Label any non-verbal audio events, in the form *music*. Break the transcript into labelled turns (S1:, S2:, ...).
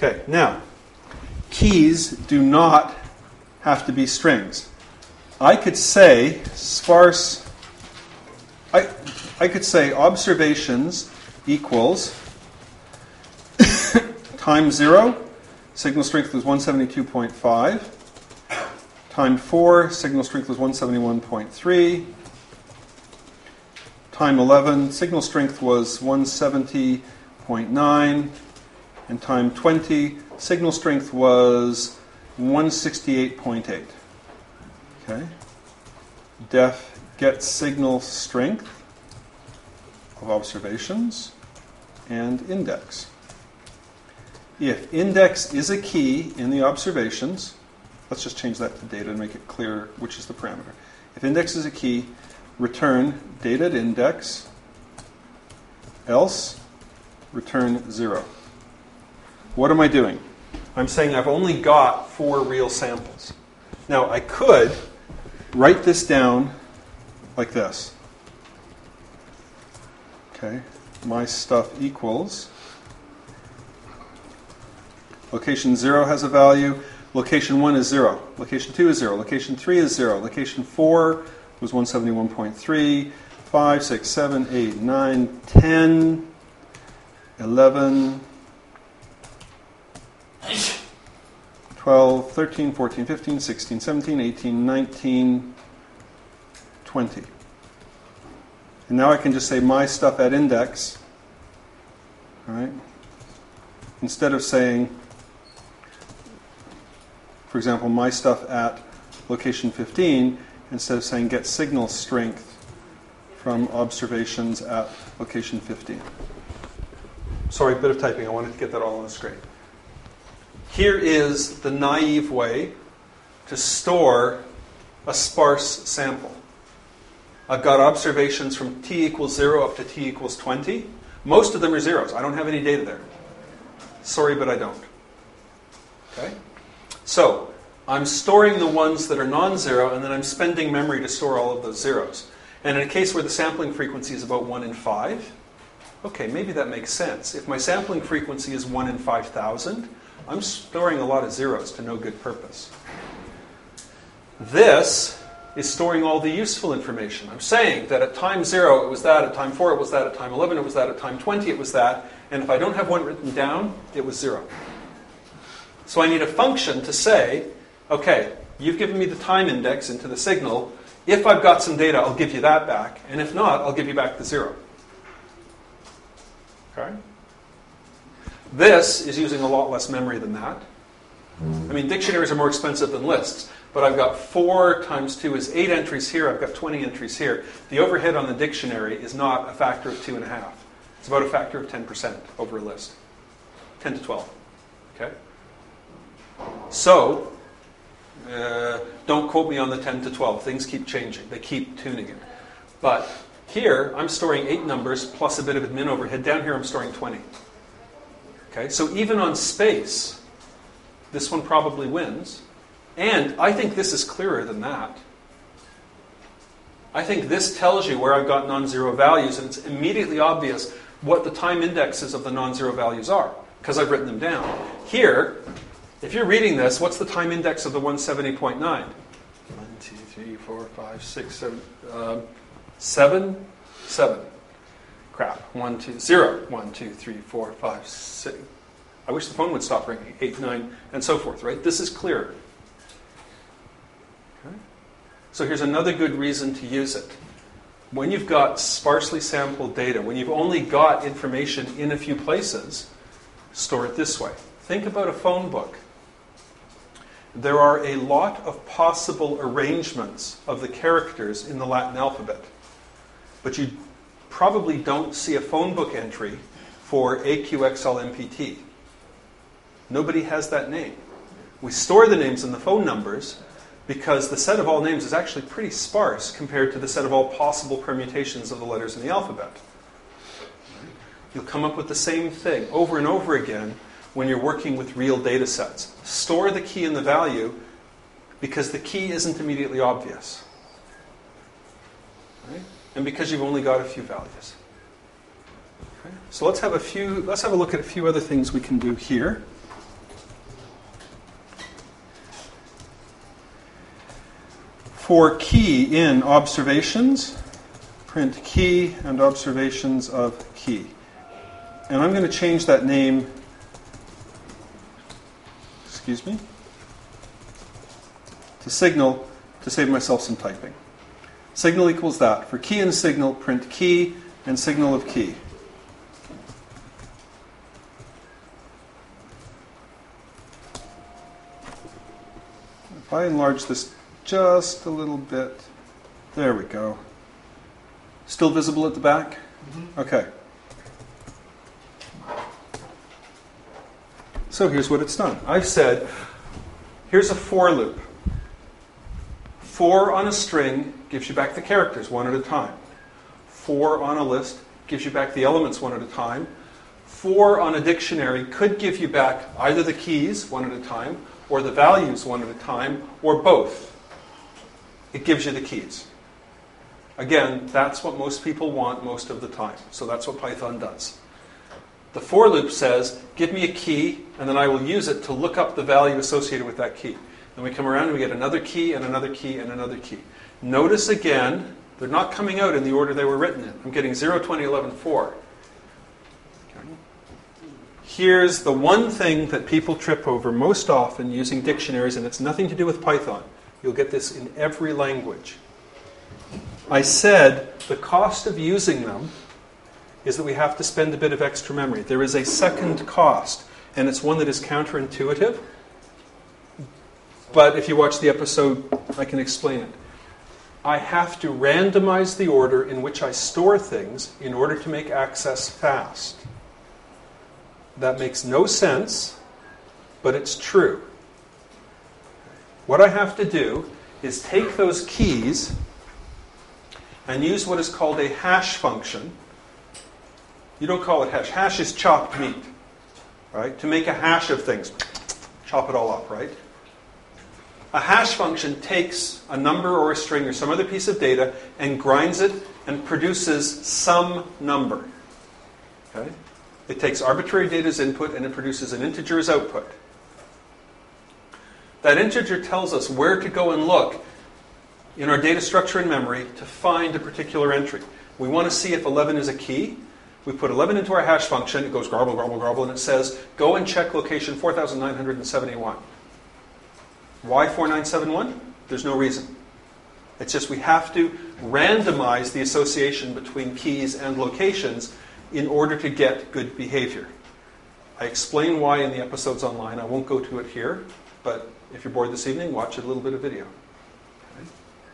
S1: Okay, now, keys do not have to be strings. I could say sparse, I, I could say observations equals *coughs* time 0, signal strength was 172.5. Time 4, signal strength was 171.3. Time 11, signal strength was 170.9 and time 20. Signal strength was 168.8. Okay. Def get signal strength of observations and index. If index is a key in the observations, let's just change that to data and make it clear which is the parameter. If index is a key, return data at index, else return zero. What am I doing? I'm saying I've only got four real samples. Now, I could write this down like this. Okay, my stuff equals location 0 has a value, location 1 is 0, location 2 is 0, location 3 is 0, location 4 was 171.3, 5, 6, 7, 8, 9, 10, 11, 12, 13, 14, 15, 16, 17, 18, 19, 20. And now I can just say my stuff at index, all right? Instead of saying, for example, my stuff at location 15, instead of saying get signal strength from observations at location 15. Sorry, bit of typing. I wanted to get that all on the screen. Here is the naive way to store a sparse sample. I've got observations from t equals 0 up to t equals 20. Most of them are zeros. I don't have any data there. Sorry, but I don't. Okay? So, I'm storing the ones that are non zero, and then I'm spending memory to store all of those zeros. And in a case where the sampling frequency is about 1 in 5, okay, maybe that makes sense. If my sampling frequency is 1 in 5,000, I'm storing a lot of zeros to no good purpose. This is storing all the useful information. I'm saying that at time zero it was that, at time four it was that, at time 11 it was that, at time 20 it was that, and if I don't have one written down, it was zero. So I need a function to say, okay, you've given me the time index into the signal. If I've got some data, I'll give you that back, and if not, I'll give you back the zero. Okay? This is using a lot less memory than that. I mean, dictionaries are more expensive than lists, but I've got 4 times 2 is 8 entries here, I've got 20 entries here. The overhead on the dictionary is not a factor of 2.5. It's about a factor of 10% over a list 10 to 12. Okay? So, uh, don't quote me on the 10 to 12. Things keep changing, they keep tuning it. But here, I'm storing 8 numbers plus a bit of admin overhead. Down here, I'm storing 20. Okay, so even on space, this one probably wins. And I think this is clearer than that. I think this tells you where I've got non zero values, and it's immediately obvious what the time indexes of the non zero values are, because I've written them down. Here, if you're reading this, what's the time index of the 170.9? 1, 2, 3, 4, 5, 6, 7. Um, 7, 7 crap. One, two, zero. One, two, three, four, five, six. I wish the phone would stop ringing. Eight, nine, and so forth, right? This is clear. Okay. So here's another good reason to use it. When you've got sparsely sampled data, when you've only got information in a few places, store it this way. Think about a phone book. There are a lot of possible arrangements of the characters in the Latin alphabet, but you probably don't see a phone book entry for AQXLMPT. Nobody has that name. We store the names and the phone numbers because the set of all names is actually pretty sparse compared to the set of all possible permutations of the letters in the alphabet. You'll come up with the same thing over and over again when you're working with real data sets. Store the key and the value because the key isn't immediately obvious. Right? and because you've only got a few values. Okay? So let's have a few, let's have a look at a few other things we can do here. For key in observations, print key and observations of key. And I'm going to change that name, excuse me, to signal to save myself some typing. Signal equals that. For key and signal, print key and signal of key. If I enlarge this just a little bit, there we go. Still visible at the back? Mm-hmm. Okay. So here's what it's done. I've said, here's a for loop. For on a string gives you back the characters one at a time. For on a list gives you back the elements one at a time. For on a dictionary could give you back either the keys one at a time, or the values one at a time, or both. It gives you the keys. Again, that's what most people want most of the time. So that's what Python does. The for loop says, give me a key, and then I will use it to look up the value associated with that key. Then we come around and we get another key and another key and another key. Notice again, they're not coming out in the order they were written in. I'm getting 0, 20, 11, 4. Here's the one thing that people trip over most often using dictionaries, and it's nothing to do with Python. You'll get this in every language. I said the cost of using them is that we have to spend a bit of extra memory. There is a second cost, and it's one that is counterintuitive but if you watch the episode, I can explain it. I have to randomize the order in which I store things in order to make access fast. That makes no sense, but it's true. What I have to do is take those keys and use what is called a hash function. You don't call it hash. Hash is chopped meat, right? To make a hash of things, chop it all up, right? a hash function takes a number or a string or some other piece of data and grinds it and produces some number. Okay? It takes arbitrary data as input and it produces an integer as output. That integer tells us where to go and look in our data structure in memory to find a particular entry. We want to see if 11 is a key. We put 11 into our hash function, it goes garble, garble, garble, and it says, go and check location 4971. Why 4971? There's no reason. It's just we have to randomize the association between keys and locations in order to get good behavior. I explain why in the episodes online. I won't go to it here, but if you're bored this evening, watch a little bit of video.